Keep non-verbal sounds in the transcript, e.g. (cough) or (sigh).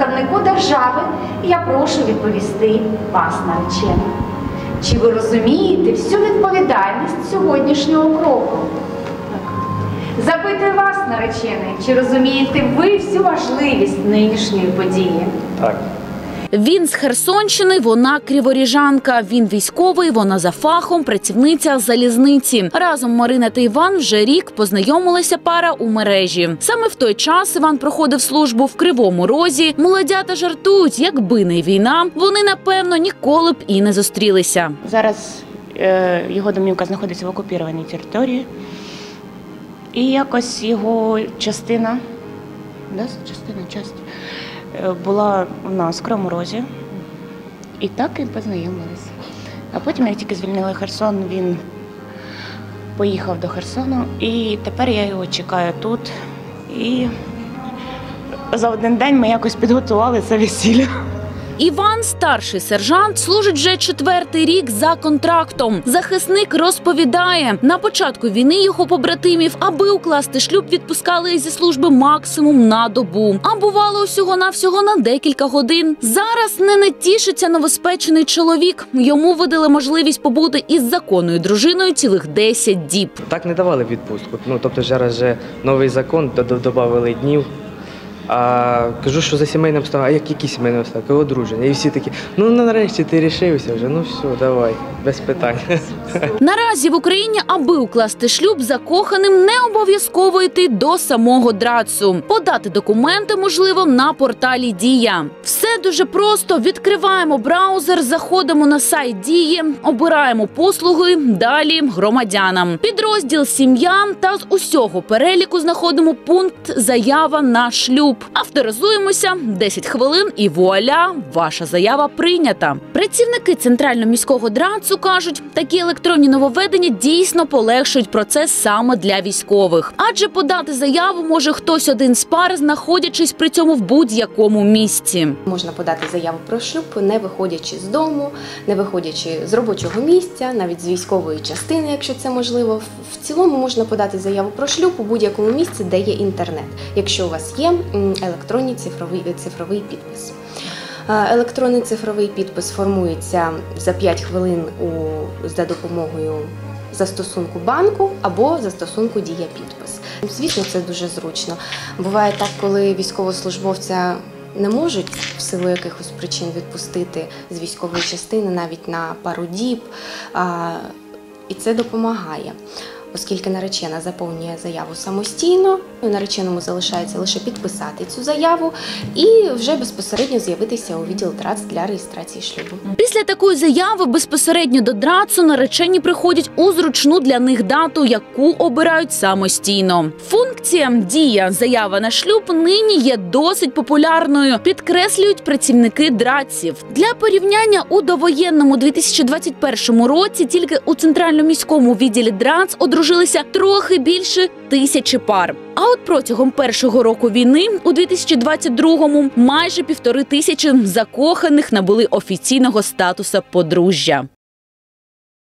представнику держави, я прошу відповісти вас, наречена. Чи ви розумієте всю відповідальність сьогоднішнього кроку? Запитую вас, наречений, чи розумієте ви всю важливість нинішньої події? Так. Він з Херсонщини, вона криворіжанка. Він військовий, вона за фахом, працівниця залізниці. Разом Марина та Іван вже рік познайомилася пара у мережі. Саме в той час Іван проходив службу в Кривому Розі. Молодята жартують, якби не війна, вони напевно ніколи б і не зустрілися. Зараз е, його домівка знаходиться в окупованій території. І якось його частина, да, частина, часть, була у нас в Кривому Розі. І так і познайомилися. А потім, як тільки звільнили Херсон, він поїхав до Херсону, і тепер я його чекаю тут. І за один день ми якось підготували це весілля. Іван, старший сержант, служить вже четвертий рік за контрактом. Захисник розповідає, на початку війни його побратимів, аби укласти шлюб, відпускали зі служби максимум на добу. А бувало усього навсього на декілька годин. Зараз не натішиться новоспечений чоловік. Йому видали можливість побути із законною дружиною цілих 10 діб. Так не давали відпустку. Ну, тобто зараз вже новий закон, додавали днів. А кажу, що за сімейним обставинам, а як які сімейні обставини? Одруження. І всі такі, ну нарешті ти рішився вже, ну все, давай, без питань. (laughs) Наразі в Україні, аби укласти шлюб закоханим, не обов'язково йти до самого драцу. Подати документи можливо на порталі Дія. Все дуже просто. Відкриваємо браузер, заходимо на сайт Дії, обираємо послуги. Далі громадянам. Підрозділ сім'я та з усього переліку знаходимо пункт заява на шлюб. Авторизуємося 10 хвилин, і вуаля, ваша заява прийнята. Працівники центрального міського драцу кажуть, такі електронні нововведення дійсно полегшують процес саме для військових, адже подати заяву може хтось один з пар, знаходячись при цьому в будь-якому місці. Можна подати заяву про шлюб, не виходячи з дому, не виходячи з робочого місця, навіть з військової частини, якщо це можливо. В- цілому можна подати заяву про шлюб у будь-якому місці, де є інтернет, якщо у вас є електронний цифровий, цифровий підпис. Е, Електронний цифровий підпис формується за 5 хвилин у, за допомогою застосунку банку або застосунку Дія підпис. Звісно, це дуже зручно. Буває так, коли військовослужбовця не можуть в силу якихось причин відпустити з військової частини навіть на пару діб, і це допомагає. Оскільки наречена заповнює заяву самостійно, нареченому залишається лише підписати цю заяву і вже безпосередньо з'явитися у відділ ТРАЦ для реєстрації шлюбу. Після такої заяви безпосередньо до драцу наречені приходять у зручну для них дату, яку обирають самостійно. Функція дія заява на шлюб нині є досить популярною, підкреслюють працівники драців. Для порівняння у довоєнному 2021 році тільки у центральному міському відділі драц одружилися трохи більше тисячі пар. А от протягом першого року війни, у 2022-му, майже півтори тисячі закоханих набули офіційного статуса подружжя.